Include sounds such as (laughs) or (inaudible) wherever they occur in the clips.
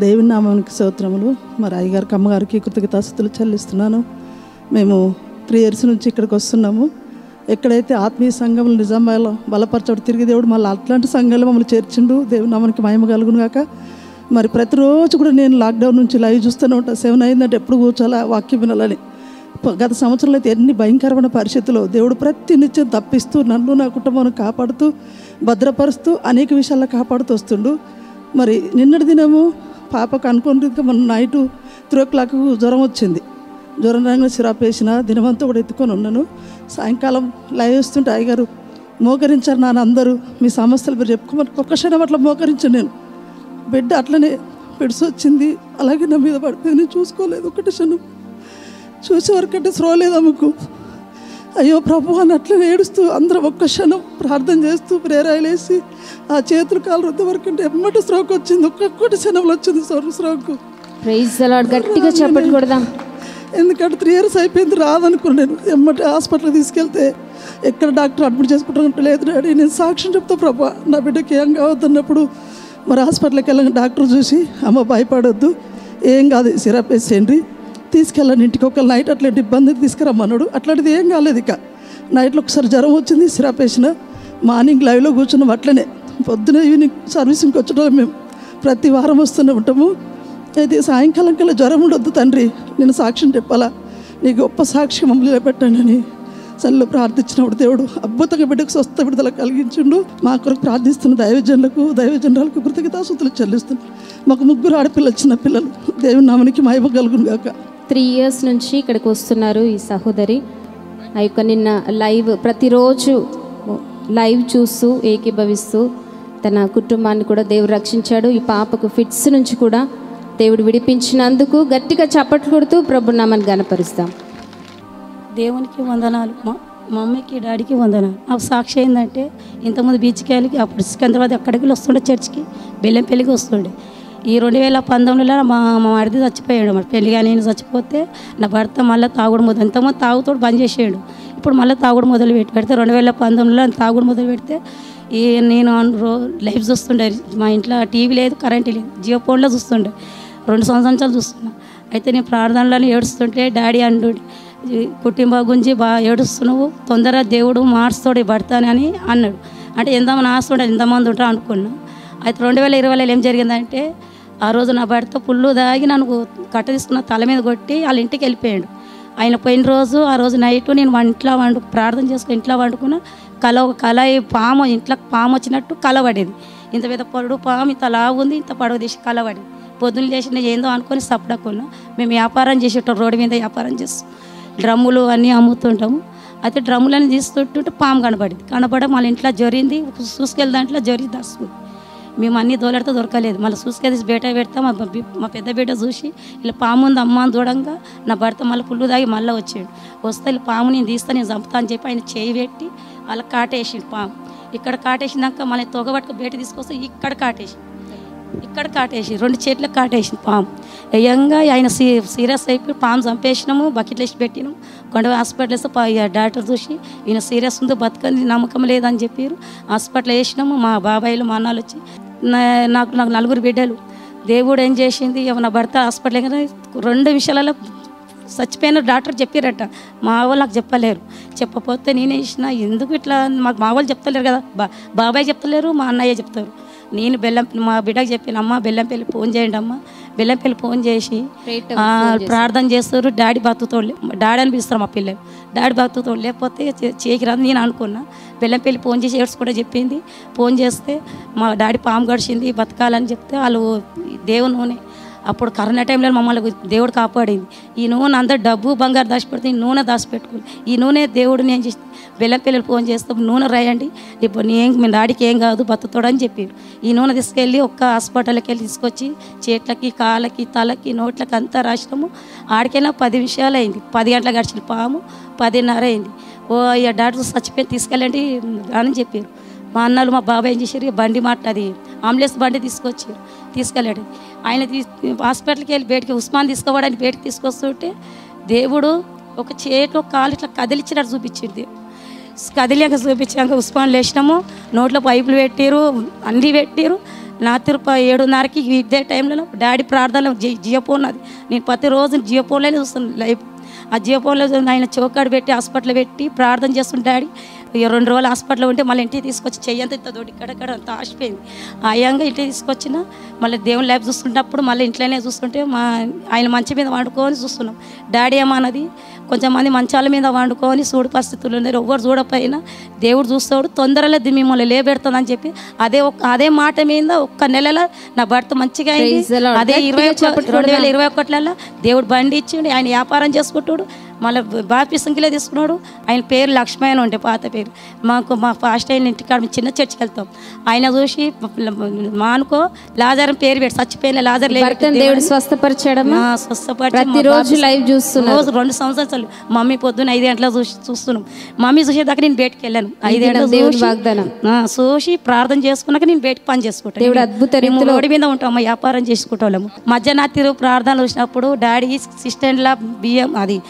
దేవుని నామానికి స్తోత్రములు. మరి అయ్యగారికి అమ్మగారికి కృతజ్ఞతాస్తులు చెల్లిస్తున్నాను. మేము త్రీ ఇయర్స్ నుంచి ఇక్కడికి వస్తున్నాము. ఎక్కడైతే ఆత్మీయ సంఘములు నిజామాలో బలపరచడు తిరిగి దేవుడు మళ్ళీ అట్లాంటి సంఘాలు మమ్మల్ని చేర్చిండు దేవుని నామానికి మహిమ కలుగును గాక. మరి ప్రతిరోజు కూడా నేను లాక్డౌన్ నుంచి లైవ్ చూస్తూనే ఉంటాను సెవెన్ అయిందంటే ఎప్పుడు కూర్చోాలా వాక్యం వినాలని. గత సంవత్సరంలో అయితే ఎన్ని భయంకరమైన పరిస్థితుల్లో దేవుడు ప్రతి నిత్యం తప్పిస్తూ నన్ను నా కుటుంబాన్ని కాపాడుతూ భద్రపరుస్తూ అనేక విషయాల్లో కాపాడుతూ వస్తుండు. మరి నిన్నటి దినము పాపకు అనుకుని మొన్న నైటు త్రీ ఓ క్లాక్ జ్వరం వచ్చింది. జ్వరం రాగానే సిరాప్ వేసిన దినమంతా కూడా ఎత్తుకొని ఉన్నాను. సాయంకాలం లైవ్ వస్తుంటే అయ్యగారు మోకరించారు నాన్న అందరూ మీ సమస్యలు మీరు చెప్పుకోమని ఒక్క క్షణం అట్లా మోకరించాను నేను. బిడ్డ అట్లనే పిడిసి వచ్చింది. అలాగే నా మీద పడితే నేను చూసుకోలేదు ఒకటి క్షణం. చూసే వరకంటే స్రో లేదు అయ్యో ప్రభు అని అట్లా ఏడుస్తూ అందరం ఒక్క క్షణం ప్రార్థన చేస్తూ ప్రేరాయలేసి ఆ చేతులు కాలు రుద్ద వరకంటే ఎమ్మటి స్ట్రోక్ వచ్చింది. ఒక్కొక్కటి క్షణంలో వచ్చింది స్వర్ స్ట్రోక్ ప్రైజ్ గట్టిగా చప్పట్లు కొడదాం. ఎందుకంటే త్రీ ఇయర్స్ అయిపోయింది రాదనుకున్నాను ఎమ్మటి హాస్పిటల్ తీసుకెళ్తే ఎక్కడ డాక్టర్ అడ్మిట్ చేసుకుంటారంటే లేదు డాడీ నేను సాక్ష్యం చెప్తా ప్రభా. నా బిడ్డకి ఏం కావద్దన్నప్పుడు మరి హాస్పిటల్కి వెళ్ళగా డాక్టర్ చూసి అమ్మ భయపడొద్దు. ఏం కాదు సిరప్ వేసేయండి. తీసుకెళ్ళాను ఇంటికి ఒక నైట్ అట్లాంటి ఇబ్బంది తీసుకురమ్మన్నాడు. అట్లాంటిది ఏం కాలేదు ఇక. నైట్లో ఒకసారి జ్వరం వచ్చింది సిరప్ వేసిన మార్నింగ్ లైవ్లో కూర్చున్నాం అట్లనే. పొద్దున ఈవినింగ్ సర్వీసింగ్కి వచ్చేటోళ్ళం మేము. ప్రతి వారం వస్తూనే ఉంటాము. అయితే సాయంకాలం కల్లా జ్వరం ఉండొద్దు తండ్రి. నేను సాక్ష్యం చెప్పాలా? నీ గొప్ప సాక్షి మమ్మల్ని పెట్టండి అని ప్రార్థించినప్పుడు దేవుడు అద్భుతంగా బిడ్డకు స్వస్థ విడుదల కలిగించుండు. మా కొరకు ప్రార్థిస్తున్న దైవజనులకు దైవజనులకు కృతజ్ఞతాసుతులు చెల్లిస్తున్నాను మాకు ముగ్గురు ఆడపిల్లలు చిన్న పిల్లలు. దేవుని నామనికి మహిమ కలుగును గాక. త్రీ ఇయర్స్ నుంచి ఇక్కడికి వస్తున్నారు ఈ సహోదరి. ఆ యొక్క నిన్న లైవ్ ప్రతిరోజు లైవ్ చూస్తూ ఏకీభవిస్తూ తన కుటుంబాన్ని కూడా దేవుడు రక్షించాడు. ఈ పాపకు ఫిట్స్ నుంచి కూడా దేవుడు విడిపించినందుకు గట్టిగా చప్పట్లు కొడుతూ ప్రభు గనపరుస్తాం దేవునికి వందనాలు. మా మమ్మీకి డాడీకి వందనాలు. నాకు సాక్షి ఏంటంటే ఇంతకుముందు బీచ్కి వెళ్ళి అప్పుడు సికింద్రాబాద్ అక్కడికి వెళ్ళి వస్తుండే? చర్చ్కి. బెల్లంపల్లికి వస్తుండే. ఈ రెండు వేల పంతొమ్మిదిలో మా మా మరిది చచ్చిపోయాడు మరి. పెళ్ళి కానీ నేను చచ్చిపోతే నా భర్త మళ్ళీ తాగుడు మొదలు ఎంతమంది తాగుతోడు బంద్ చేసాడు. ఇప్పుడు మళ్ళీ తాగుడు మొదలు పెట్టి పెడితే రెండు వేల పంతొమ్మిదిలో తాగుడు మొదలు పెడితే ఈ నేను రో లైఫ్ చూస్తుండే. మా ఇంట్లో టీవీ లేదు కరెంట్ లేదు జియో ఫోన్లో చూస్తుండే. రెండు సంవత్సరాలు చూస్తున్నా. అయితే నేను ప్రార్థనలను ఏడుస్తుంటే డాడీ అండు కుటుంబ గురించి బాగా ఏడుస్తున్నావు తొందరగా దేవుడు మార్చుతాడు ఈ అని అన్నాడు. అంటే ఎంతమంది ఆస్తుండే ఎంతమంది ఉంటారు అనుకున్నాను అయితే రెండు వేల ఇరవైలో ఏం జరిగిందంటే ఆ రోజు నా భర్త పుల్లు దాగి నన్ను కట్ట తీసుకున్న తల మీద కొట్టి వాళ్ళ ఇంటికి వెళ్ళిపోయాడు. ఆయన పోయిన రోజు ఆ రోజు నైట్ నేను ఇంట్లో వండు ప్రార్థన చేసుకుని ఇంట్లో వండుకున్న కల ఒక కల పాము ఇంట్లో పాము వచ్చినట్టు కల పడేది. ఇంత పెద్ద పొడు పాము ఇంత లావు ఉంది ఇంత పడవ తీసి కలపడేది పొద్దున్న లేచి నేను ఏందో అనుకొని సప్పుడకున్నా మేము వ్యాపారం చేసేటం రోడ్డు మీద వ్యాపారం చేస్తాం. డ్రమ్ములు అన్నీ అమ్ముతుంటాము. అయితే డ్రమ్ములని తీస్తుంటుంటే పాము కనబడింది కనబడ మళ్ళీ ఇంట్లో జరిగింది చూసుకెళ్ళి దాంట్లో జరి దాస్తుంది మేము అన్ని దోలడితే దొరకలేదు. మళ్ళీ చూసుకెళ్ళి బేట పెడతా మా మా పెద్ద బిడ్డ చూసి ఇలా పాము ఉంది అమ్మ అని చూడంగా నా భర్త మళ్ళీ పుల్లు దాగి మళ్ళీ వచ్చాడు. వస్తే ఇలా పాము నేను తీస్తా నేను చంపుతా అని చెప్పి ఆయన చేయి పెట్టి అలా కాటేసిండు పాము. ఇక్కడ కాటేసినాక మళ్ళీ తొగబట్టుకు బేట తీసుకొస్తే ఇక్కడ కాటేసి ఇక్కడ కాటేసి రెండు చేతులకు కాటేసి పాము. వేయంగా ఆయన సీ సీరియస్ అయిపోయి పాము చంపేసినాము బకెట్లు వేసి పెట్టినాము. కొండ హాస్పిటల్ వేస్తే పా- డాక్టర్ చూసి ఈయన సీరియస్ ఉందో బతకని నమ్మకం లేదని చెప్పారు. హాస్పిటల్ వేసినాము మా బాబాయిలు మా అన్నాలు వచ్చి నా- నాకు నాకు నలుగురు బిడ్డలు. దేవుడు ఏం చేసింది? నా భర్త హాస్పిటల్ కానీ రెండు విషయాలలో చచ్చిపోయిన డాక్టర్ చెప్పారట. మా వాళ్ళు నాకు చెప్పలేరు. చెప్పపోతే నేనే ఇచ్చిన ఎందుకు ఇట్లా మాకు మా వాళ్ళు చెప్తలేరు కదా? బా బాబాయ్ చెప్తలేరు మా అన్నయ్య చెప్తారు. నేను బెల్లం మా బిడ్డకి చెప్పిన అమ్మ బెల్లంపల్లి ఫోన్ చేయండి అమ్మ. బెల్లంపల్లి ఫోన్ చేసి ప్రార్థన చేస్తారు. డాడీ బతుకుతోడు డాడీ అని పిలుస్తారు మా పిల్లలు. డాడీ బతుకుతోడు లేకపోతే చేకి రాదు నేను అనుకున్నా. బెల్లంపల్లి ఫోన్ చేసి ఏడ్స్ కూడా చెప్పింది. ఫోన్ చేస్తే మా డాడీ పాము గడిచింది బతకాలని చెప్తే వాళ్ళు దేవుని నూనె. అప్పుడు కరోనా టైంలో మమ్మల్ని దేవుడు కాపాడింది. ఈ నూనె అందరు డబ్బు బంగారు దాచిపెడితే ఈ నూనె దాచిపెట్టుకుని ఈ నూనె దేవుడు నేను పిల్లలు ఫోన్ చేస్తాం నూనె రాయండి. ఇప్పుడు నేను మీ డాడీకి ఏం కాదు బతుకుతాడని చెప్పారు ఈ నూనె తీసుకెళ్ళి ఒక్క హాస్పిటల్కి వెళ్ళి తీసుకొచ్చి చేట్లకి కాళ్ళకి తలకి నోట్లకి అంతా రాసినాము. ఆడికైనా పది నిమిషాలు అయింది. పది గంటల గడిచిన పాము పదిన్నర అయింది. ఓ అయ్యా డాక్టర్ చచ్చిపోయి తీసుకెళ్ళండి అని చెప్పారు. మా అన్నలు మా బాబాయ్ ఏం చేశారు? బండి మాట అది. అంబులెన్స్ బండి తీసుకొచ్చారు. తీసుకెళ్ళాడు. ఆయన తీ హాస్పిటల్కి వెళ్ళి బయటికి ఉస్మాన్ తీసుకోవడానికి బయటికి తీసుకొస్తుంటే దేవుడు ఒక చేతిలో కాలు ఇట్లా కదిలిచ్చినట్టు చూపించింది కదిలేక చూపించాక ఉస్మాన్ లేచినాము. నోట్లో పైపులు పెట్టారు అన్నీ పెట్టారు. రాత్రి ఏడున్నరకి ఇదే టైంలో డాడీ ప్రార్థన జి జియో ఫోన్ అది. నేను ప్రతిరోజు జియో ఫోన్లోనే చూస్తాను లైఫ్ ఆ జియో ఫోన్లో ఆయన చౌకాడు పెట్టి హాస్పిటల్ పెట్టి ప్రార్థన చేస్తుంటే డాడీ. రెండు రోజులు హాస్పిటల్లో ఉంటే మళ్ళీ ఇంటికి తీసుకొచ్చి చెయ్యంత ఇంత తోటి ఇక్కడక్కడ అంత ఆసిపోయింది అయ్యాంగా ఇంటికి తీసుకొచ్చిన మళ్ళీ దేవుని ల్యాబ్ చూస్తుంటప్పుడు మళ్ళీ ఇంట్లోనే చూస్తుంటే మా ఆయన మంచి మీద వండుకొని చూస్తున్నాం. డాడీ ఏమన్నది కొంచెం మంది మంచాల మీద వండుకొని చూడు పరిస్థితులు ఉన్నారు ఎవ్వరు చూడకపోయినా దేవుడు చూస్తాడు తొందరలో మిమ్మల్ని లేబెడుతుందని చెప్పి అదే ఒక్క అదే మాట మీద ఒక్క నెలలో నా భర్త మంచిగా అయింది. అదే ఇరవై రెండు వేల ఇరవై ఒకటిలలో దేవుడు బండి ఇచ్చిండు ఆయన వ్యాపారం చేసుకుంటాడు. మళ్ళీ బాపి సంఖ్యలో తీసుకున్నాడు. ఆయన పేరు లక్ష్మీ అని ఉండే పాత పేరు. మాకు మా ఫాస్ట్ అయిన ఇంటికాడ మేము చిన్న చర్చికి వెళ్తాం. ఆయన చూసి మా అనుకో లాజర్ పేరు పెట్టి చచ్చిపోయిన లాజర్ భర్తను దేవుడు స్వస్థపరిచాడమ్మా? ప్రతిరోజు live చూస్తున్నారు. రోజు రెండు సంవత్సరాలు మమ్మీ పొద్దున్న ఐదు గంటలకు చూసి చూస్తున్నాం. మమ్మీ చూసేదాకా నేను బయటకు వెళ్ళాను. ఐదు దేవుని చూసి- ప్రార్థన చేసుకున్నాక నేను బయట పని చేసుకుంటాను. దేవుడు అద్భుత రోడ్డు మీద ఉంటాం వ్యాపారం చేసుకుంటాము మధ్యరాత్రి ప్రార్థనలు వచ్చినప్పుడు డాడీ సిస్టెంట్ల బియ్యం అది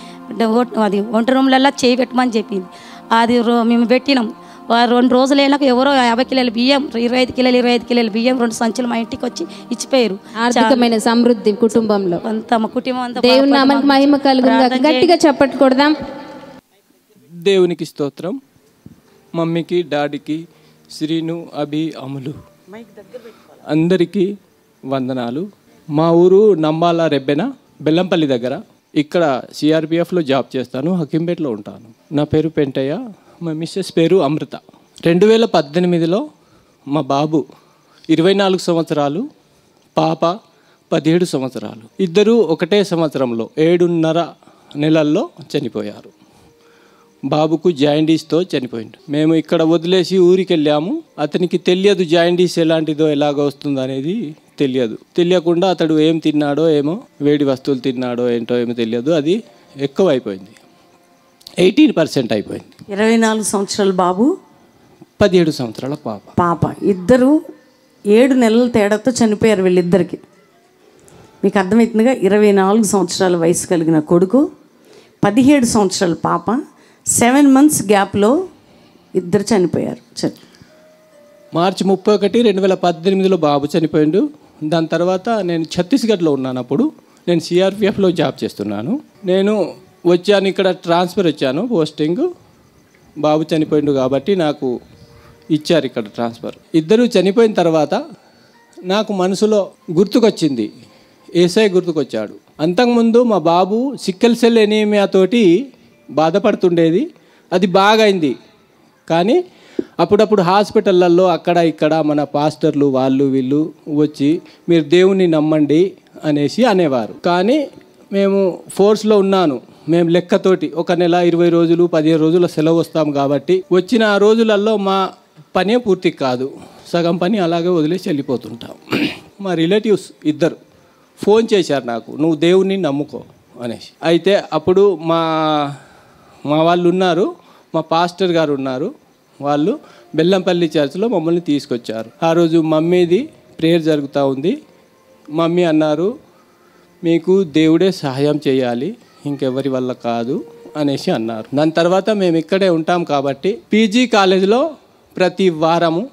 అది వంట రూమ్లలో చేయి పెట్టమని చెప్పింది. అది రో- మేము పెట్టినాం. వా- రెండు రోజులు అయినాక ఎవరో యాభై కిలోల బియ్యం ఇరవై ఐదు కిలోలు ఇరవై ఐదు కిలోల బియ్యం రెండు సంచులు మా ఇంటికి వచ్చి ఇచ్చిపోయారు. ఆర్థికమైన సమృద్ధి కుటుంబంలో. అంత మా కుటుంబం అంతా దేవుని నామానికి మహిమ కలుగును గాక. ప్రార్థన గట్టిగా చప్పట్లు కొడదాం. దేవునికి స్తోత్రం. మమ్మీకి డాడీకి శ్రీను అభి అములు. అందరికీ వందనాలు. మా ఊరు నంబాల రెబ్బెన బెల్లంపల్లి దగ్గర. ఇక్కడ సిఆర్పిఎఫ్లో జాబ్ చేస్తాను హకీంపేటలో ఉంటాను. నా పేరు పెంటయ్య మా మిస్సెస్ పేరు అమృత. రెండు వేల పద్దెనిమిదిలో మా బాబు ఇరవై నాలుగు సంవత్సరాలు పాప పదిహేడు సంవత్సరాలు. ఇద్దరు ఒకటే సంవత్సరంలో ఏడున్నర నెలల్లో చనిపోయారు. బాబుకు జాయిండీస్తో చనిపోయిండు. మేము ఇక్కడ వదిలేసి ఊరికి వెళ్ళాము అతనికి తెలియదు జాయిండీస్ ఎలాంటిదో ఎలాగ వస్తుందో అనేది తెలియదు. తెలియకుండా అతడు ఏం తిన్నాడో ఏమో వేడి వస్తువులు తిన్నాడో ఏంటో ఏమో తెలియదు. అది ఎక్కువ అయిపోయింది ఎయిటీన్ పర్సెంట్ అయిపోయింది. ఇరవై నాలుగు సంవత్సరాల బాబు? పదిహేడు సంవత్సరాల పాప. పాప. ఇద్దరు ఏడు నెలల తేడాతో చనిపోయారు వీళ్ళిద్దరికి. మీకు అర్థమవుతుందిగా ఇరవై నాలుగు సంవత్సరాల వయసు కలిగిన కొడుకు పదిహేడు సంవత్సరాల పాప సెవెన్ మంత్స్ గ్యాప్లో ఇద్దరు చనిపోయారు. మార్చి ముప్పై ఒకటి రెండు వేల పద్దెనిమిదిలో బాబు చనిపోయిండు. దాని తర్వాత నేను ఛత్తీస్గఢ్లో ఉన్నాను అప్పుడు. నేను సిఆర్పిఎఫ్లో జాబ్ చేస్తున్నాను. నేను వచ్చాను ఇక్కడ ట్రాన్స్ఫర్ వచ్చాను పోస్టింగ్. బాబు చనిపోయిండు కాబట్టి నాకు ఇచ్చారు ఇక్కడ ట్రాన్స్ఫర్. ఇద్దరు చనిపోయిన తర్వాత నాకు మనసులో గుర్తుకొచ్చింది. ఏసఐ గుర్తుకొచ్చాడు. అంతకుముందు మా బాబు సిక్కల్ సెల్ ఎనీమియాతోటి బాధపడుతుండేది. అది బాగైంది. కానీ అప్పుడప్పుడు హాస్పిటళ్ళల్లో అక్కడ ఇక్కడ మన పాస్టర్లు వాళ్ళు వీళ్ళు వచ్చి మీరు దేవుని నమ్మండి అనేసి అనేవారు. కానీ మేము ఫోర్స్లో ఉన్నాను. మేము లెక్కతోటి ఒక నెల ఇరవై రోజులు పదిహేను రోజుల సెలవు వస్తాం కాబట్టి వచ్చిన ఆ రోజులలో మా పనే పూర్తి కాదు. సగం పని అలాగే వదిలేసి వెళ్ళిపోతుంటాం. (clears throat) మా రిలేటివ్స్ ఇద్దరు ఫోన్ చేశారు నాకు నువ్వు దేవుణ్ణి నమ్ముకో అనేసి. అయితే అప్పుడు మా మా వాళ్ళు ఉన్నారు మా పాస్టర్ గారు ఉన్నారు. వాళ్ళు బెల్లంపల్లి చర్చ్లో మమ్మల్ని తీసుకొచ్చారు. ఆ రోజు మమ్మీది ప్రేయర్ జరుగుతూ ఉంది. మమ్మీ అన్నారు మీకు దేవుడే సహాయం చేయాలి ఇంకెవరి వల్ల కాదు అనేసి అన్నారు. దాని తర్వాత మేము ఇక్కడే ఉంటాం కాబట్టి పీజీ కాలేజీలో ప్రతి వారము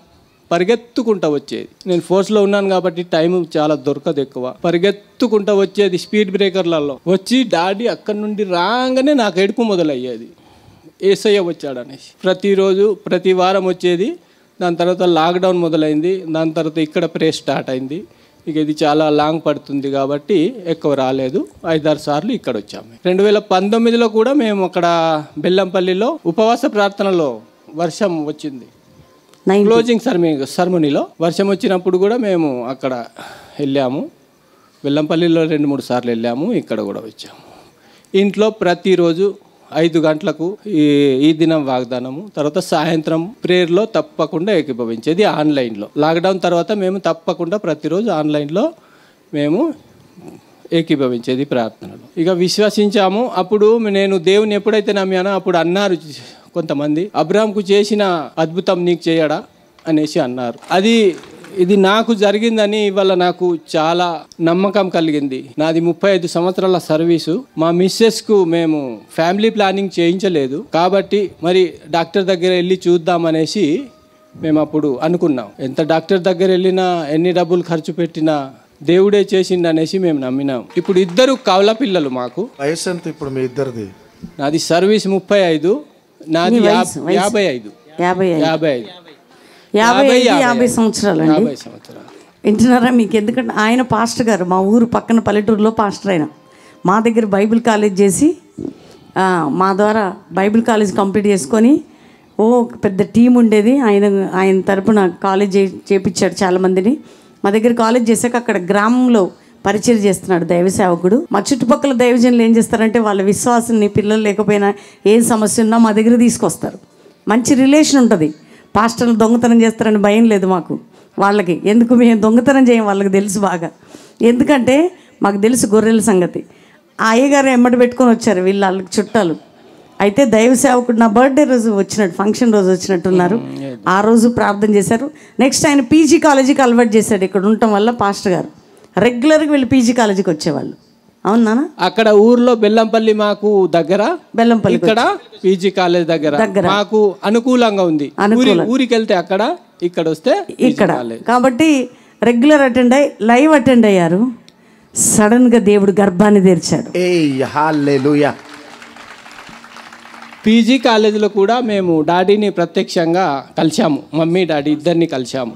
పరిగెత్తుకుంటూ వచ్చేది. నేను ఫోర్స్లో ఉన్నాను కాబట్టి టైం చాలా దొరకదు ఎక్కువ. పరిగెత్తుకుంటూ వచ్చేది స్పీడ్ బ్రేకర్లలో వచ్చి డాడీ అక్కడి నుండి రాగానే నాకు ఎడుపు మొదలయ్యేది. ఏసయ్య వచ్చాడు అనేసి. ప్రతిరోజు ప్రతి వారం వచ్చేది దాని తర్వాత లాక్డౌన్ మొదలైంది దాని తర్వాత ఇక్కడ ప్రే స్టార్ట్ అయింది. ఇక ఇది చాలా లాంగ్ పడుతుంది కాబట్టి ఎక్కువ రాలేదు. ఐదారు సార్లు ఇక్కడ వచ్చాము. రెండు వేల పంతొమ్మిదిలో కూడా మేము అక్కడ బెల్లంపల్లిలో ఉపవాస ప్రార్థనలో వర్షం వచ్చింది. క్లోజింగ్ సర్మీ సర్మనీలో వర్షం వచ్చినప్పుడు కూడా మేము అక్కడ వెళ్ళాము. వెల్లంపల్లిలో రెండు మూడు సార్లు వెళ్ళాము ఇక్కడ కూడా వచ్చాము. ఇంట్లో ప్రతిరోజు ఐదు గంటలకు ఈ ఈ దినం వాగ్దానము తర్వాత సాయంత్రం ప్రేయర్లో తప్పకుండా ఏకీభవించేది ఆన్లైన్లో. లాక్డౌన్ తర్వాత మేము తప్పకుండా ప్రతిరోజు ఆన్లైన్లో మేము ఏకీభవించేది ప్రార్థనలు. ఇక విశ్వసించాము. అప్పుడు నేను దేవుని ఎప్పుడైతే నమ్మానో అప్పుడు అన్నారు కొంతమంది అబ్రామ్కు చేసిన అద్భుతం నీకు చేయడా? అనేసి అన్నారు. అది ఇది నాకు జరిగిందని ఇవాళ నాకు చాలా నమ్మకం కలిగింది. నాది ముప్పై ఐదు సంవత్సరాల సర్వీసు. మా మిస్సెస్కు మేము ఫ్యామిలీ ప్లానింగ్ చేయించలేదు. కాబట్టి మరి డాక్టర్ దగ్గర వెళ్ళి చూద్దామనేసి మేము అప్పుడు అనుకున్నాం. ఎంత డాక్టర్ దగ్గర వెళ్ళినా ఎన్ని డబ్బులు ఖర్చు పెట్టినా దేవుడే చేసిండు అనేసి మేము నమ్మినాం. ఇప్పుడు ఇద్దరు కవల పిల్లలు మాకు. వయసు ఎంత ఇప్పుడు మీ ఇద్దరిది? నాది సర్వీస్ ముప్పై ఐదు నాది? యాభై ఐదు. యాభై ఐదు. యాభై ఐదు యాభై. సంవత్సరాలు. వింటున్నారా మీకు? ఎందుకంటే ఆయన పాస్టర్ గారు మా ఊరు పక్కన పల్లెటూరులో పాస్టర్ ఆయన. మా దగ్గర బైబిల్ కాలేజ్ చేసి మా ద్వారా బైబిల్ కాలేజ్ కంప్లీట్ చేసుకొని ఓ పెద్ద టీం ఉండేది. ఆయన ఆయన తరపున కాలేజ్ చేపించాడు చాలామందిని. మా దగ్గర కాలేజ్ చేశాక అక్కడ గ్రామంలో పరిచయం చేస్తున్నాడు దైవ సేవకుడు. మా చుట్టుపక్కల దైవజనులు ఏం చేస్తారంటే వాళ్ళ విశ్వాసాన్ని పిల్లలు లేకపోయినా ఏం సమస్య ఉన్నా మా దగ్గర తీసుకొస్తారు. మంచి రిలేషన్ ఉంటుంది. పాస్టర్లు దొంగతనం చేస్తారని భయం లేదు మాకు వాళ్ళకి. ఎందుకు మేము దొంగతనం చేయం వాళ్ళకి తెలుసు బాగా. ఎందుకంటే మాకు తెలుసు గొర్రెల సంగతి. ఆ అయ్యగారు ఎమ్మటి పెట్టుకొని వచ్చారు వీళ్ళు వాళ్ళకి చుట్టాలు. అయితే దైవ సేవకుడు నా బర్త్డే రోజు వచ్చినట్టు ఫంక్షన్ రోజు వచ్చినట్టున్నారు. ఆ రోజు ప్రార్థన చేశారు. నెక్స్ట్ ఆయన పీజీ కాలేజీకి అలవాటు చేశాడు ఇక్కడ ఉండటం వల్ల పాస్టర్ గారు. రెగ్యులర్గా వీళ్ళు పీజీ కాలేజీకి వచ్చేవాళ్ళు. అవునా అక్కడ ఊర్లో బెల్లంపల్లి మాకు దగ్గర బెల్లంపల్లి ఇక్కడ పీజీ కాలేజ్ దగ్గర. దగ్గర. మాకు అనుకూలంగా ఉంది. ఊరికి వెళ్తే అక్కడ ఇక్కడ వస్తే ఇక్కడ. కాబట్టి రెగ్యులర్ అటెండ్ అయ్యి లైవ్ అటెండ్ అయ్యారు. సడన్గా దేవుడు గర్భాన్ని తెరిచాడు. పీజీ కాలేజీలో కూడా మేము డాడీని ప్రత్యక్షంగా కలిశాము. మమ్మీ డాడీ ఇద్దరిని కలిశాము.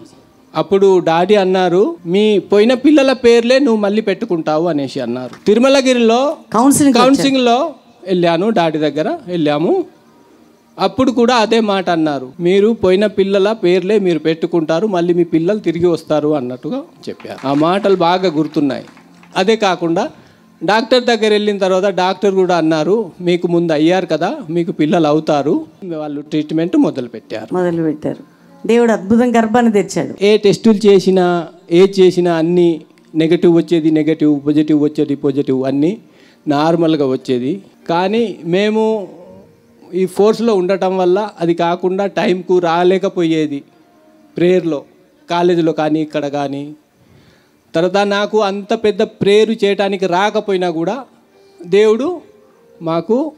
అప్పుడు డాడీ అన్నారు మీ పోయిన పిల్లల పేర్లే నువ్వు మళ్ళీ పెట్టుకుంటావు అనేసి అన్నారు. తిరుమలగిరిలో కౌన్సిలింగ్ కౌన్సిలింగ్లో వెళ్ళాను డాడీ దగ్గర వెళ్ళాము. అప్పుడు కూడా అదే మాట అన్నారు. మీరు పోయిన పిల్లల పేర్లే మీరు పెట్టుకుంటారు మళ్ళీ మీ పిల్లలు తిరిగి వస్తారు అన్నట్టుగా చెప్పారు. ఆ మాటలు బాగా గుర్తున్నాయి. అదే కాకుండా డాక్టర్ దగ్గర వెళ్ళిన తర్వాత డాక్టర్ కూడా అన్నారు మీకు ముందు అయ్యారు కదా మీకు పిల్లలు అవుతారు వాళ్ళు ట్రీట్మెంట్ మొదలు పెట్టారు మొదలు పెట్టారు దేవుడు అద్భుతం గర్భాన్ని తెచ్చాడు. ఏ టెస్టులు చేసినా ఏ చేసినా అన్నీ నెగటివ్ వచ్చేది నెగటివ్ పాజిటివ్ వచ్చేది పాజిటివ్ అన్నీ నార్మల్గా వచ్చేది. కానీ మేము ఈ ఫోర్స్లో ఉండటం వల్ల అది కాకుండా టైంకు రాలేకపోయేది. ప్రేయర్లో కాలేజీలో కానీ ఇక్కడ కానీ. తర్వాత నాకు అంత పెద్ద ప్రేయర్ చేయడానికి రాకపోయినా కూడా దేవుడు మాకు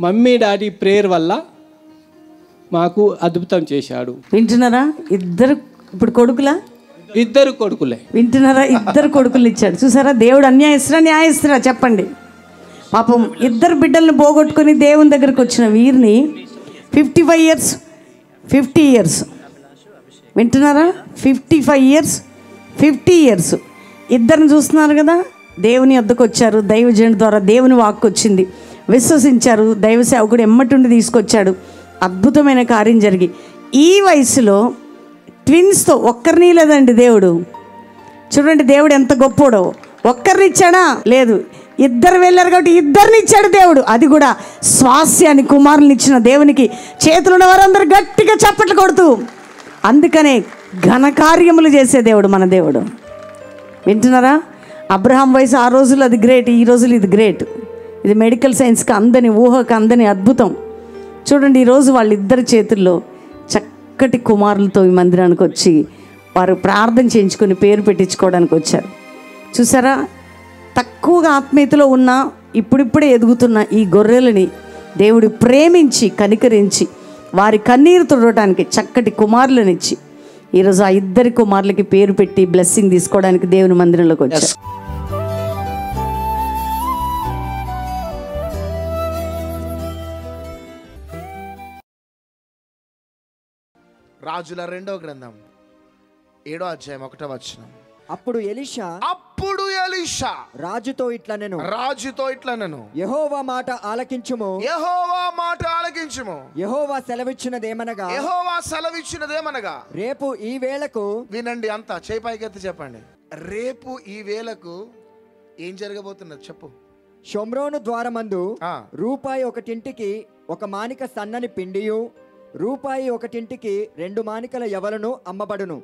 మమ్మీ డాడీ ప్రేయర్ వల్ల మాకు అద్భుతం చేశాడు. వింటున్నారా? ఇద్దరు ఇప్పుడు కొడుకులా? ఇద్దరు కొడుకులే. వింటున్నారా? ఇద్దరు కొడుకులు ఇచ్చాడు. చూసారా? దేవుడు అన్యాయస్తురా న్యాయస్తురా చెప్పండి. పాపం ఇద్దరు బిడ్డల్ని పోగొట్టుకొని దేవుని దగ్గరకు వచ్చిన వీరిని fifty five years fifty years వింటున్నారా? Fifty five years fifty years ఇద్దరిని చూస్తున్నారు కదా? దేవుని వద్దకు వచ్చారు. దైవజనుడి ద్వారా దేవుని వాక్కు వచ్చింది. విశ్వసించారు. దైవ సేవకుడు ఎమ్మటుండి తీసుకొచ్చాడు. అద్భుతమైన కార్యం జరిగి ఈ వయసులో ట్విన్స్తో ఒక్కరిని లేదండి దేవుడు. చూడండి దేవుడు ఎంత గొప్పోడో. ఒక్కరినిచ్చాడా? లేదు. ఇద్దరు వెళ్ళారు కాబట్టి ఇద్దరిని ఇచ్చాడు దేవుడు. అది కూడా స్వాస్యాన్ని కుమారుని ఇచ్చిన దేవునికి చేతులున్న వారందరూ గట్టిగా చప్పట్లు కొడుతూ. అందుకనే ఘనకార్యములు చేసే దేవుడు మన దేవుడు. వింటున్నారా? అబ్రహాం వయసు ఆ రోజులు అది గ్రేట్ ఈ రోజులు ఇది గ్రేట్ ఇది మెడికల్ సైన్స్కి అందని ఊహకు అందని అద్భుతం. చూడండి ఈరోజు వాళ్ళిద్దరి చేతుల్లో చక్కటి కుమారులతో ఈ మందిరానికి వచ్చి వారు ప్రార్థన చేయించుకొని పేరు పెట్టించుకోవడానికి వచ్చారు. చూసారా? తక్కువగా ఆత్మీయతలో ఉన్న ఇప్పుడిప్పుడే ఎదుగుతున్న ఈ గొర్రెలని దేవుడు ప్రేమించి కనికరించి వారి కన్నీరు తుడవడానికి చక్కటి కుమారులనిచ్చి ఈరోజు ఆ ఇద్దరి కుమారులకి పేరు పెట్టి బ్లెస్సింగ్ తీసుకోవడానికి దేవుని మందిరంలోకి వచ్చారు. రాజుల రెండవ గ్రంథం ఏడో అధ్యాయం ఒకటో వచనం. అప్పుడు ఎలిషా అప్పుడు ఎలీషా రాజుతో ఇట్లా నేను రాజుతో ఇట్లా నన్ను యహోవా మాట ఆలకించుము. యెహోవా మాట ఆలకించుము. యహోవా సెలవిచ్చినదేమనగా యెహోవా సెలవిచ్చినదేమనగా. రేపు ఈ వేళకు వినండి అంతా చేయి పైకెత్తి చెప్పండి. రేపు ఈ వేళకు ఏం జరగబోతున్నది చెప్పు. షొమ్రోను ద్వారమందు. రూపాయి ఒకటింటికి ఒక మానిక సన్నని పిండియు రూపాయి ఒకటింటికి రెండు మానికల ఎవలను అమ్మబడును?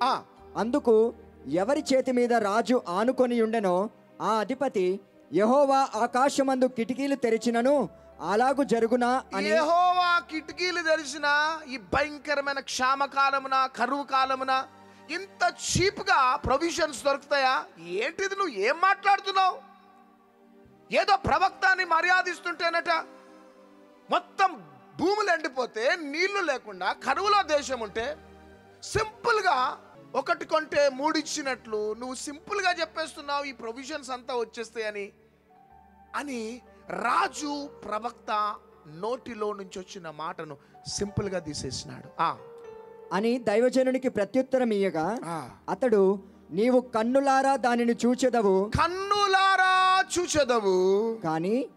అందుకు ఎవరి చేతి మీద రాజు ఆనుకొని ఉండెనో ఆ అధిపతి యహోవా ఆకాశమందు కిటికీలు తెరిచినను అలాగు జరుగునా అని యెహోవా కిటికీలు తెరిచిన ఈ భయంకరమైన క్షామకాలమున కరువు కాలమున ఇంత చీప్గా ప్రొవిజన్స్ దొరుకుతాయా? ఏంటిది నువ్వు ఏం మాట్లాడుతున్నావు? ఏదో ప్రవక్తాన్ని మర్యాదిస్తుంటేనట. మొత్తం భూములు ఎండిపోతే నీళ్ళు లేకుండా కరువులో దేశం ఉంటే సింపుల్గా ఒకటి కొంటే మూడు ఇచ్చినట్లు నువ్వు సింపుల్గా చెప్పేస్తున్నావు ఈ ప్రొవిజన్స్ అంతా వచ్చేస్తాయని అని రాజు ప్రవక్త నోటిలో నుంచి వచ్చిన మాటను సింపుల్గా తీసేసినాడు. ఆ, అని దైవజనునికి ప్రత్యుత్తరం ఇయ్యగా. అతడు నీవు కన్నులారా దానిని చూచెదవు. కన్నులారా చూచెదవు. కానీ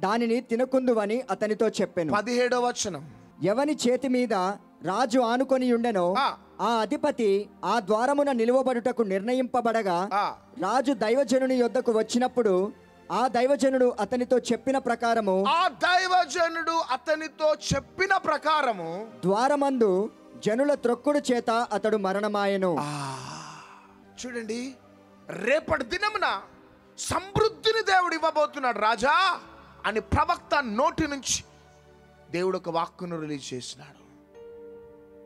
దానిని తినకుందువని అతనితో చెప్పెను. పదిహేడవ వచనం. ఎవని చేతి మీద రాజు ఆనుకొని ఉండెనో ఆ. అధిపతి ఆ ద్వారమున నిలువబడుటకు నిర్ణయింపబడగా. రాజు దైవజనుని యొద్దకు వచ్చినప్పుడు ఆ దైవజనుడు అతనితో చెప్పిన ప్రకారము ఆ దైవజనుడు అతనితో చెప్పిన ప్రకారము ద్వారమందు జనుల త్రొక్కుడు చేత అతడు మరణమాయెను. చూడండి రేపటి దినమున సమృద్ధిని దేవుడు ఇవ్వబోతున్నాడు రాజా. అని ప్రవక్త నోటి నుంచి దేవుడు ఒక వాక్కును రిలీజ్ చేసినాడు.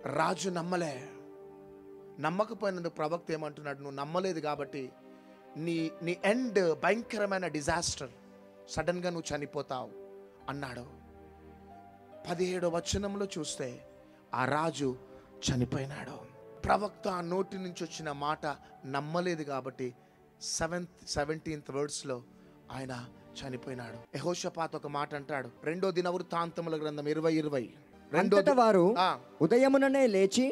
రాజు నమ్మలే. నమ్మకపోయినందుకు ప్రవక్త ఏమంటున్నాడు నువ్వు నమ్మలేదు కాబట్టి నీ నీ ఎండ్ భయంకరమైన డిజాస్టర్ సడన్గా నువ్వు చనిపోతావు అన్నాడు. పదిహేడో వచనంలో చూస్తే ఆ రాజు చనిపోయినాడు. ప్రవక్త ఆ నోటి నుంచి వచ్చిన మాట నమ్మలేదు కాబట్టి సెవెంత్ సెవెంటీన్త్ వర్డ్స్లో ఆయన చనిపోయినాడు. యహోషపాత్ ఒక మాట అంటాడు. రెండో దిన వృత్తాంతముల గ్రంథం ఇరవై ఇరవై. రెండో వారు ఉదయముననే లేచి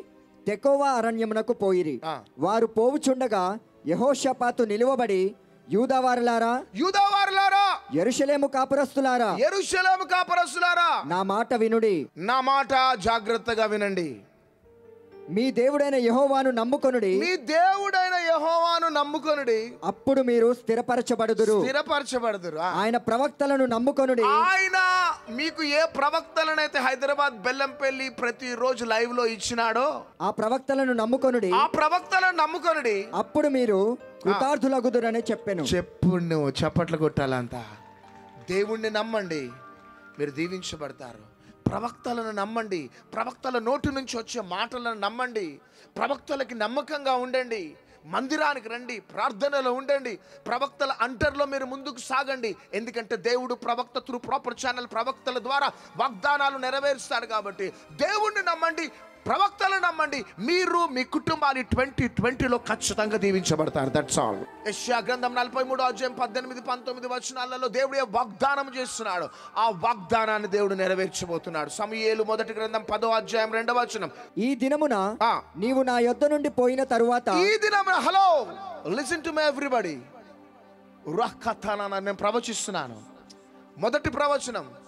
తెకోవా అరణ్యమునకు పోయిరి. వారు పోవుచుండగా యహోషపాతు నిలువబడి యూదావారులారా యూదావారులారా! ఎరుషలేము కాపురస్తులారా ఎరుషలేము కాపరస్తులారా! నా మాట వినుడి. నా మాట జాగ్రత్తగా వినండి. మీ దేవుడైన యహోవాను నమ్ముకొనుడి. మీ దేవుడైన యెహోవాను నమ్ముకొనుడి. అప్పుడు మీరు స్థిరపరచబడుదురు. స్థిరపరచబడదురు. ఆయన ప్రవక్తలను నమ్ముకొనుడి. ఆయన మీకు ఏ ప్రవక్తలనైతే హైదరాబాద్ బెల్లంపల్లి ప్రతిరోజు లైవ్లో ఇచ్చినాడో ఆ ప్రవక్తలను నమ్ముకొనుడి. ఆ ప్రవక్తలను నమ్ముకొనుడి. అప్పుడు మీరు కృతార్థులగుదురని చెప్పెను. చెప్పు నువ్వు చప్పట్లు కొట్టాలంతా దేవుణ్ణి నమ్మండి మీరు దీవించబడతారు. ప్రవక్తలను నమ్మండి. ప్రవక్తల నోటి నుంచి వచ్చే మాటలను నమ్మండి. ప్రవక్తలకి నమ్మకంగా ఉండండి. మందిరానికి రండి ప్రార్థనలో ఉండండి. ప్రవక్తల అంటర్లో మీరు ముందుకు సాగండి. ఎందుకంటే దేవుడు ప్రవక్త త్రూ ప్రాపర్ ఛానల్ ప్రవక్తల ద్వారా వాగ్దానాలు నెరవేరుస్తాడు కాబట్టి దేవుణ్ణి నమ్మండి. ప్రవక్తలను నమ్మండి. మీరు మీ కుటుంబాన్ని ట్వంటీ ట్వంటీలో ఖచ్చితంగా దీవించబడతారు. దట్స్ ఆల్ యెషయా గ్రంథం నలభై మూడో అధ్యాయం పద్దెనిమిది పంతొమ్మిది వచనాలలో దేవుడు వాగ్దానం చేస్తున్నాడు. ఆ వాగ్దానాన్ని దేవుడు నెరవేర్చబోతున్నాడు. సమయేలు మొదటి గ్రంథం పదో అధ్యాయం రెండవ వచనం. ఈ దినమున. నీవు నా యొద్ద నుండి పోయిన తరువాత ఈ దినం hello listen to my everybody నేను ప్రవచిస్తున్నాను. మొదటి ప్రవచనం.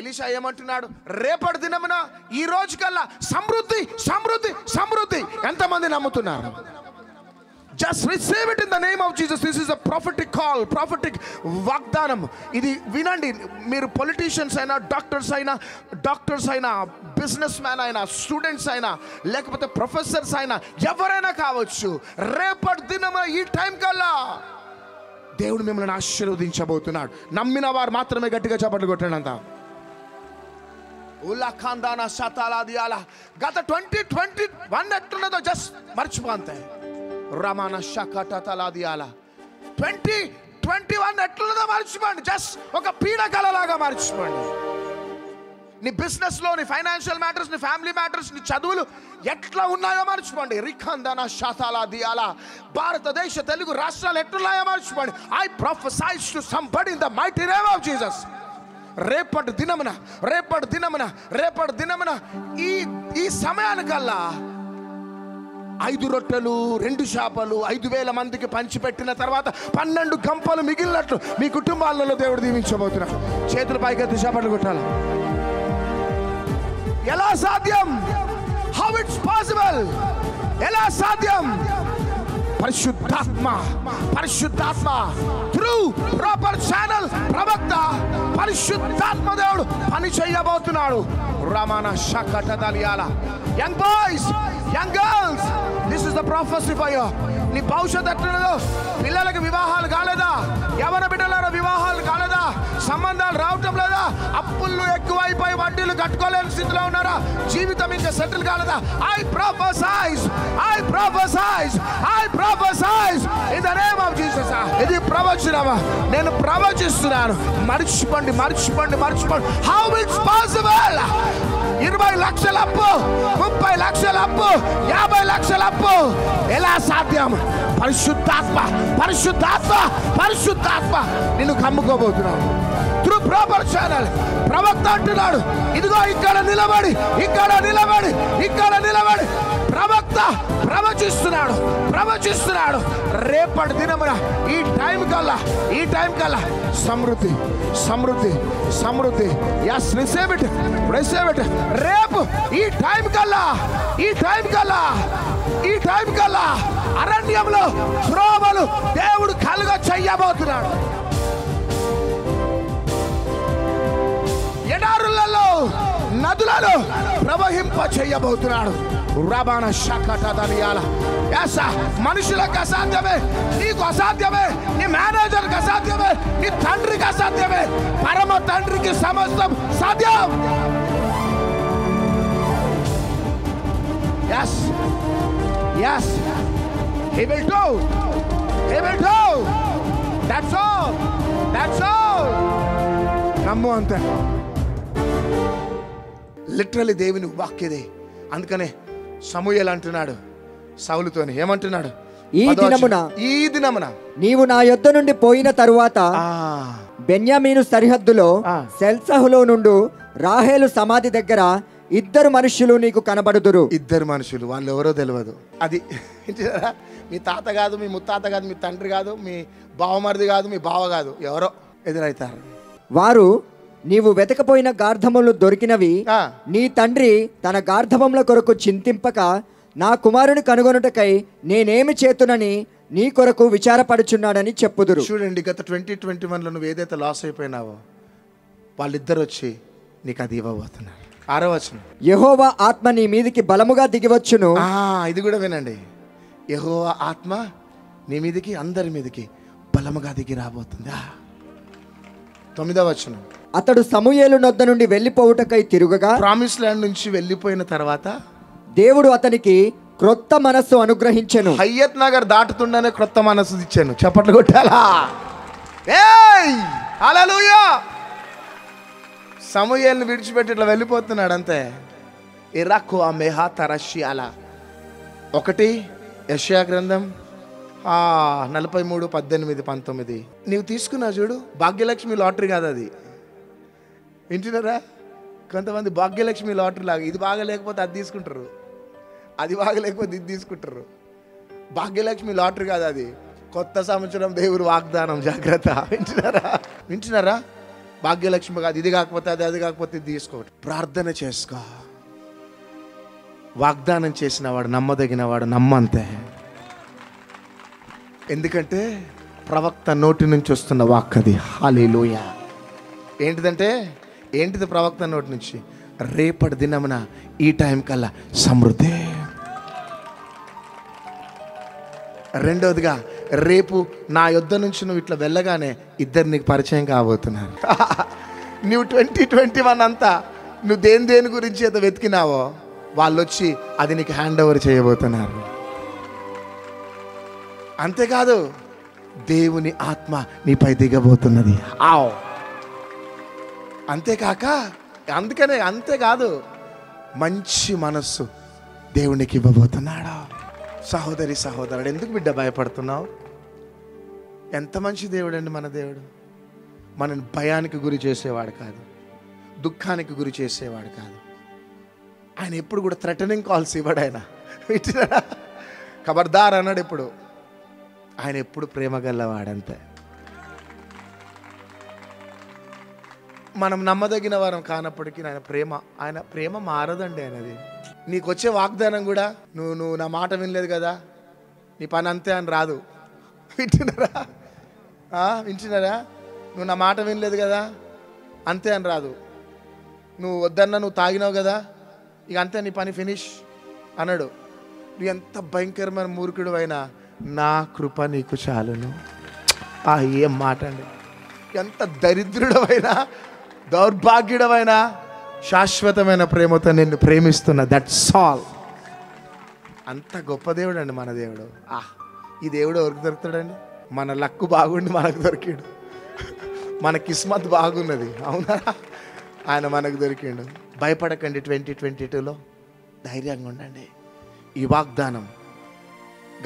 ఎలీషా ఏమంటున్నాడు? రేపటి దినమున ఈ రోజు కల్లా సమృద్ధి సమృద్ధి సమృద్ధి. ఎంతమంది నమ్ముతున్నారు? Just receive it in the name of Jesus this is a prophetic call prophetic వాగ్దానం. ఇది వినండి మీరు పొలిటీషియన్స్ అయినా డాక్టర్స్ అయినా డాక్టర్స్ అయినా బిజినెస్ మ్యాన్ అయినా స్టూడెంట్స్ అయినా లేకపోతే ప్రొఫెసర్స్ అయినా ఎవరైనా కావచ్చు రేపటి దినమున ఈ టైం కల్లా దేవుడు మిమ్మల్ని ఆశీర్వదించబోతున్నాడు. నమ్మిన వారు మాత్రమే గట్టిగా చప్పట్లు కొట్టండి అంతా ఉల్లా ఖాందానా గత ట్వంటీ ట్వంటీ వన్ ఎట్లున్నదో జస్ట్ మర్చిపోతే రమాన షకటతలాదియాల ట్వంటీ ట్వంటీ వన్ ఎట్లున్నదో మర్చిపోండి. జస్ట్ ఒక పీడకలలాగా మర్చిపోండి. నీ బిజినెస్లో నీ ఫైనాన్షియల్ మ్యాటర్స్ నీ ఫ్యామిలీ మ్యాటర్స్ నీ చదువులు ఎట్లా ఉన్నాయో మర్చిపోండి. రిఖందన శాతాల దియాల భారతదేశ తెలుగు రాష్ట్రాలు ఎట్లున్నాయో మర్చిపోండి. I prophesy to somebody in the mighty name of Jesus రేపటి దినమున రేపటి దినమున రేపటి దినమున ఈ ఈ సమయానికల్లా ఐదు రొట్టెలు రెండు చేపలు ఐదు వేల మందికి పంచిపెట్టిన తర్వాత పన్నెండు గంపలు మిగిలినట్లు మీ కుటుంబాలలో దేవుడు దీవించబోతున్నా చేతులు పైకెత్తి చేపట్లు కొట్టాలి? ఎలా సాధ్యం? హౌ ఇట్స్ పాసిబుల్ ఎలా సాధ్యం? పరిశుద్ధాత్మ పరిశుద్ధాత్మ త్రూ ప్రాపర్ పరిశుద్ధాత్మ దేవుడు పని చేయబోతున్నాడు. రమణ షకట దలియాల young boys young girls this is the prophecy for you నీ భవిష్యత్ ఎట్లున్నదో పిల్లలకు వివాహాలు కాలేదా? ఎవరి బిడ్డలారా వివాహాలు కాలేదా? సంబంధాలు రావటం లేదా? అప్పులు ఎక్కువైపోయి వడ్డీలు కట్టుకోలేని స్థితిలో ఉన్నారా? జీవితం ఇంకా సెటిల్ కాలేదా? I prophesy I prophesy I prophesy in the name of Jesus ఇది ప్రవచనమా? నేను ప్రవచిస్తున్నాను. మర్చిపోండి మర్చిపోండి మర్చిపోండి. హౌ ఇట్స్ పాసిబుల్ ఇరవై లక్షల అప్పు ముప్పై లక్షల అప్పు యాభై లక్షల అప్పు. ఎలా సాధ్యం? పరిశుద్ధాత్మ పరిశుద్ధాత్మ పరిశుద్ధాత్మ. నిన్ను కమ్ముకోబోతున్నావు త్రూ ప్రాపర్ ఛానల్ ప్రవక్త అంటున్నాడు ఇదిగో ఇక్కడ నిలబడి ఇక్కడ నిలబడి ఇక్కడ నిలబడి. ప్రవక్త ప్రవచిస్తున్నాడు ప్రవచిస్తున్నాడు. రేపటి దినమున ఈ టైం కల్లా ఈ టైం కల్లా సమృద్ధి సమృద్ధి సమృద్ధి. Yes receive it receive it రేపు ఈ టైం కల్లా ఈ టైం కల్లా ఈ టైం కల్లా అరణ్యంలో త్రోవలు దేవుడు కలుగ చెయ్యబోతున్నాడు. ఎడారులలో నదులలో ప్రవహింప చేయబోతున్నాడు రవాణ శకట దనియాల. ఎస్ మనుషులకు అసాధ్యమే నీకు అసాధ్యమే నీ మేనేజర్కి అసాధ్యమే నీ తండ్రికి అసాధ్యమే పరమ తండ్రికి సమస్తం సాధ్యం. Yes yes he will do he will do that's all that's all నమ్ము అంతే. లిటరలీ దేవుని వాక్యదే. అందుకనే సమూయలు అంటున్నాడు సౌలుతోని ఏమంటున్నాడు? ఈ. దినమున ఈ దినమున. నీవు నా యొద్ద నుండి పోయిన తరువాత బెన్యామీను సరిహద్దులో. సెల్సహులో నుండు రాహేలు సమాధి దగ్గర ఇద్దరు మనుష్యులు నీకు కనబడుదురు. ఇద్దరు మనుషులు వాళ్ళు ఎవరో తెలియదు అది? మీ తాత కాదు మీ ముత్తాత కాదు మీ తండ్రి కాదు మీ బావమరిది కాదు మీ బావ కాదు ఎవరో ఎదురవుతారు వారు నీవు వెతకపోయిన గార్ధములు దొరికినవి. నీ తండ్రి తన గార్ధముల కొరకు చింతింపక నా కుమారుని కనుగొనుటకై నేనేమి చేతునని నీ కొరకు విచారపడుచున్నాడని చెప్పుదురు. చూడండి గత ట్వంటీ ట్వంటీ వన్లో నువ్వు ఏదైతే లాస్ అయిపోయినావో వాళ్ళిద్దరు వచ్చి నీకు అది ఇవ్వబోతున్నారు. ఆరో వచనం. యెహోవా ఆత్మ నీ మీదికి బలముగా దిగివచ్చును ఇది కూడా వినండి. యహో ఆత్మ నీ మీదికి అందరి మీదికి బలముగా దిగి రాబోతుంది. తొమ్మిదవ వచనం. అతడు సమూయేలు నొద్ద నుండి వెళ్ళిపోవుటకై తిరుగగా ప్రామిస్ ల్యాండ్ నుంచి వెళ్ళిపోయిన తర్వాత దేవుడు అతనికి క్రొత్త మనస్సు అనుగ్రహించెను. హయ్యత్ నగర్ దాటుతుండనే క్రొత్త మనసు ఇచ్చాను. చప్పట్లు కొట్టాలా? సమూయేల్ని విడిచిపెట్టి ఇట్లా వెళ్ళిపోతున్నాడు అంతే. ఇరాకు ఆ మెహా తరషి అలా. ఒకటి యష్యా గ్రంథం ఆ, నలభై మూడు పద్దెనిమిది పంతొమ్మిది. నీవు తీసుకున్నావు చూడు భాగ్యలక్ష్మి లాటరీ కాదు అది. వింటున్నారా? కొంతమంది భాగ్యలక్ష్మి లాటరీ లాగా ఇది బాగా లేకపోతే అది తీసుకుంటారు. అది బాగా లేకపోతే ఇది తీసుకుంటారు. భాగ్యలక్ష్మి లాటరీ కాదు అది. కొత్త సంవత్సరం దేవుడు వాగ్దానం జాగ్రత్త. వింటున్నారా? వింటున్నారా? భాగ్యలక్ష్మి కాదు ఇది కాకపోతే అది అది కాకపోతే ఇది తీసుకోవటం ప్రార్థన చేసుకో. వాగ్దానం చేసిన వాడు నమ్మదగిన వాడు నమ్మంతే. ఎందుకంటే ప్రవక్త నోటి నుంచి వస్తున్న వాక్ అది. హాలేలోయ. ఏంటిదంటే ఏంటిది ప్రవక్త నోటి నుంచి? రేపటి దినమున ఈ టైం కల్లా సమృద్ధి. రెండవదిగా రేపు నా యుద్ధ నుంచి నువ్వు ఇట్లా వెళ్ళగానే ఇద్దరు నీకు పరిచయం కాబోతున్నారు. (laughs) నువ్వు ట్వంటీ ట్వంటీ వన్ అంతా నువ్వు దేని దేని గురించి అయితే వెతికినావో వాళ్ళు వచ్చి అది నీకు హ్యాండ్ ఓవర్ చేయబోతున్నారు. అంతేకాదు దేవుని ఆత్మ నీపై దిగబోతున్నది. ఆవ్. అంతేకాక అందుకనే అంతేకాదు మంచి మనస్సు దేవునికి ఇవ్వబోతున్నాడా? సహోదరి సహోదరుడు ఎందుకు బిడ్డ భయపడుతున్నావు? ఎంత మంచి దేవుడు అండి మన దేవుడు. మనని భయానికి గురి చేసేవాడు కాదు దుఃఖానికి గురి చేసేవాడు కాదు. ఆయన ఎప్పుడు కూడా థ్రెటనింగ్ కాల్స్ ఇవ్వడు ఆయన. ఖబర్దార్ అన్నాడు ఎప్పుడు? ఆయన ఎప్పుడు ప్రేమ గల్లవాడంతే మనం నమ్మదగిన వారం కానప్పటికీ ఆయన ప్రేమ ఆయన ప్రేమ మారదండి ఆయనది. నీకు వచ్చే వాగ్దానం కూడా నువ్వు నువ్వు నా మాట వినలేదు కదా నీ పని అంతే అని రాదు. వింటున్నారా? వింటున్నారా? నువ్వు నా మాట వినలేదు కదా అంతే అని రాదు. నువ్వు వద్దన్నా నువ్వు తాగినావు కదా ఇక అంతే నీ పని ఫినిష్ అన్నాడు. నువ్వు ఎంత భయంకరమైన మూర్ఖుడు అయినా నా కృప నీకు చాలును. ఆ ఏం మాట అండి? ఎంత దరిద్రుడమైనా దౌర్భాగ్యుడమైన శాశ్వతమైన ప్రేమతో నిన్ను ప్రేమిస్తున్న దట్స్ ఆల్ అంత గొప్ప దేవుడు అండి మన దేవుడు. ఆ ఈ దేవుడు ఎవరికి దొరుకుతాడండి? మన లక్కు బాగుండి మనకు దొరికాడు. మన కిస్మత్ బాగున్నది అవునా? ఆయన మనకు దొరికిండు. భయపడకండి ట్వంటీ ట్వంటీ టూలో. ధైర్యంగా ఉండండి. ఈ వాగ్దానం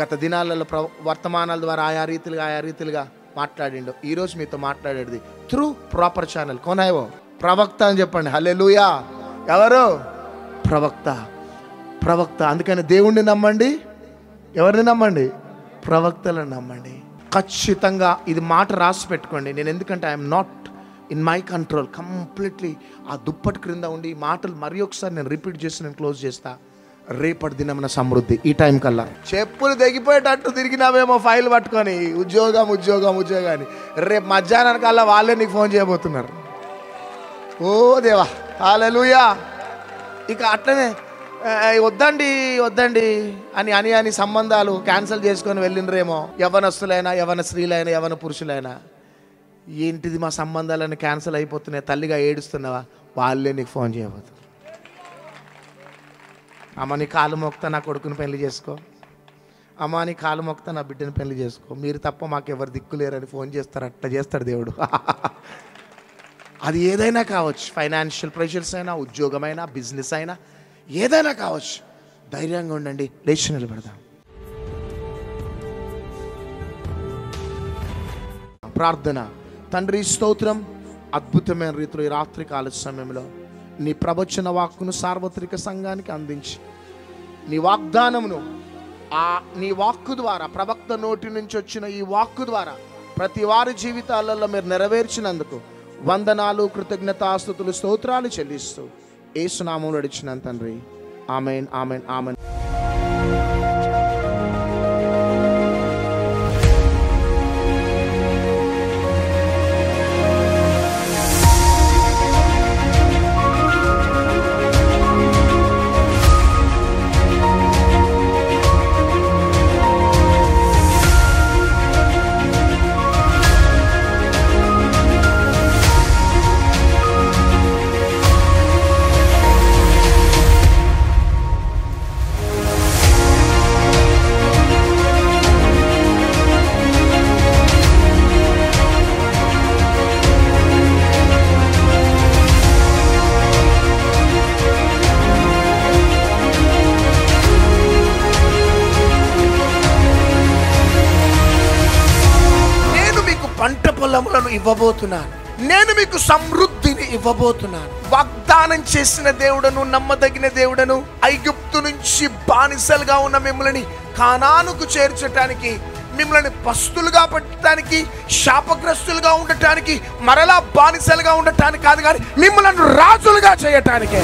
గత దినాలలో ప్ర వర్తమానాల ద్వారా ఆయా రీతిలుగా ఆయా రీతిలుగా మాట్లాడిండు. ఈరోజు మీతో మాట్లాడేది త్రూ ప్రాపర్ ఛానల్. కొనాయో ప్రవక్త అని చెప్పండి. హలే ఎవరు? ప్రవక్త. ప్రవక్త. అందుకని దేవుణ్ణి నమ్మండి. ఎవరిని నమ్మండి? ప్రవక్తలను నమ్మండి. ఖచ్చితంగా ఇది మాట రాసి పెట్టుకోండి. నేను ఎందుకంటే I'm not in my control completely ఆ దుప్పటి క్రింద ఉండి ఈ మాటలు మరి ఒకసారి నేను రిపీట్ చేసి నేను క్లోజ్ చేస్తా. రేపటి దినమున సమృద్ధి ఈ టైం కల్లా. చెప్పులు తెగిపోయేటట్టు తిరిగినావేమో ఫైల్ పట్టుకొని ఉద్యోగం ఉద్యోగం ఉద్యోగాన్ని రేపు మధ్యాహ్నానికల్లా వాళ్ళే నీకు ఫోన్ చేయబోతున్నారు. ఓ దేవా హాలూయా ఇక అట్లనే వద్దండి వద్దండి అని అని అని సంబంధాలు క్యాన్సిల్ చేసుకొని వెళ్ళినరేమో. యవనస్తులైనా యవన స్త్రీలైనా యవన పురుషులైనా. ఏంటిది మా సంబంధాలని క్యాన్సిల్ అయిపోతున్నాయి తల్లిగా ఏడుస్తున్నావా? వాళ్ళే నీకు ఫోన్ చేయబోతున్నారు. అమ్మ నీ కాలు మొక్త నా కొడుకుని పెళ్ళి చేసుకో. అమ్మ నీ కాలు మొక్త నా బిడ్డని పెళ్ళి చేసుకో. మీరు తప్ప మాకు ఎవరు దిక్కులేరని ఫోన్ చేస్తారు అట్లా చేస్తాడు దేవుడు. (laughs) అది ఏదైనా కావచ్చు. ఫైనాన్షియల్ ప్రెషర్స్ అయినా ఉద్యోగమైనా బిజినెస్ అయినా ఏదైనా కావచ్చు. ధైర్యంగా ఉండండి లేచి నిలబడదాం. ప్రార్థన. తండ్రి స్తోత్రం. అద్భుతమైన రీతిలో ఈ రాత్రి కాల సమయంలో నీ ప్రవచన వాక్కును సార్వత్రిక సంఘానికి అందించి. నీ వాగ్దానమును ఆ నీ వాక్కు ద్వారా ప్రవక్త నోటి నుంచి వచ్చిన ఈ వాక్కు ద్వారా ప్రతి వారి జీవితాలలో మీరు నెరవేర్చినందుకు వందనాలు కృతజ్ఞతాస్తుతులు స్తోత్రాలు చెల్లిస్తూ ఏసునామం నడిచిన తండ్రి. Amen amen amen. ఇవ్వబోతున్నాను. నేను మీకు సమృద్ధిని ఇవ్వబోతున్నాను. వాగ్దానం చేసిన దేవుడను నమ్మదగిన దేవుడను ఐగుప్తు నుంచి బానిసలుగా ఉన్న మిమ్మల్ని కానానుకు చేర్చటానికి మిమ్మల్ని పస్తులుగా పెట్టడానికి శాపగ్రస్తులుగా ఉండటానికి మరలా బానిసలుగా ఉండటానికి కాదు కానీ మిమ్మల్ని రాజులుగా చేయటానికే.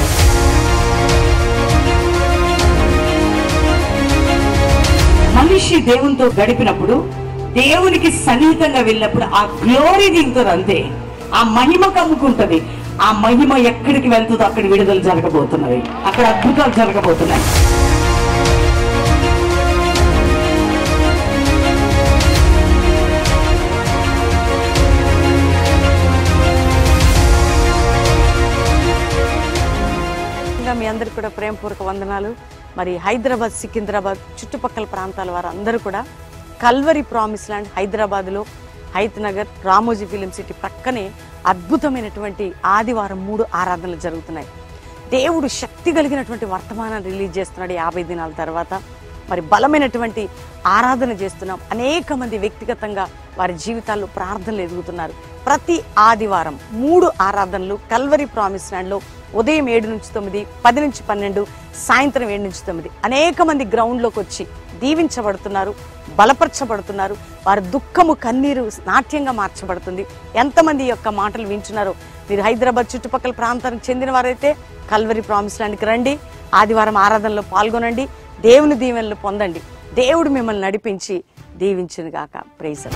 మనిషి దేవునితో గడిపినప్పుడు దేవునికి సన్నిహితంగా వెళ్ళినప్పుడు ఆ గ్లోరీ దిగుతుంది అంతే. ఆ మహిమ కమ్ముకుంటుంది. ఆ మహిమ ఎక్కడికి వెళ్తుందో అక్కడ విడుదల జరగబోతున్నవి అక్కడ అద్భుతాలు జరగబోతున్నాయి. మీ అందరికి కూడా ప్రేమపూర్వక వందనాలు. మరి హైదరాబాద్ సికింద్రాబాద్ చుట్టుపక్కల ప్రాంతాల వారు అందరూ కూడా కల్వరి ప్రామిస్ ల్యాండ్ హైదరాబాద్లో హైత్ నగర్ రామోజీ ఫిలిం సిటీ ప్రక్కనే అద్భుతమైనటువంటి ఆదివారం మూడు ఆరాధనలు జరుగుతున్నాయి. దేవుడు శక్తి కలిగినటువంటి వర్తమానాన్ని రిలీజ్ చేస్తున్నాడు యాభై దినాల తర్వాత. మరి బలమైనటువంటి ఆరాధన చేస్తున్నాం. అనేక మంది వ్యక్తిగతంగా వారి జీవితాల్లో ప్రార్థనలు ఎదుగుతున్నారు. ప్రతి ఆదివారం మూడు ఆరాధనలు కల్వరి ప్రామిస్ ల్యాండ్లో ఉదయం ఏడు నుంచి తొమ్మిది పది నుంచి పన్నెండు సాయంత్రం ఏడు నుంచి తొమ్మిది. అనేక మంది గ్రౌండ్లోకి వచ్చి దీవించబడుతున్నారు. బలపరచబడుతున్నారు. వారి దుఃఖము కన్నీరు నాట్యంగా మార్చబడుతుంది. ఎంతమంది యొక్క మాటలు వింటున్నారో మీరు హైదరాబాద్ చుట్టుపక్కల ప్రాంతానికి చెందిన వారైతే కల్వరి ప్రామిస్ ల్యాండ్కి రండి. ఆదివారం ఆరాధనలో పాల్గొనండి. దేవుని దీవెనలు పొందండి. దేవుడు మిమ్మల్ని నడిపించి దీవించును గాక ప్రైజ్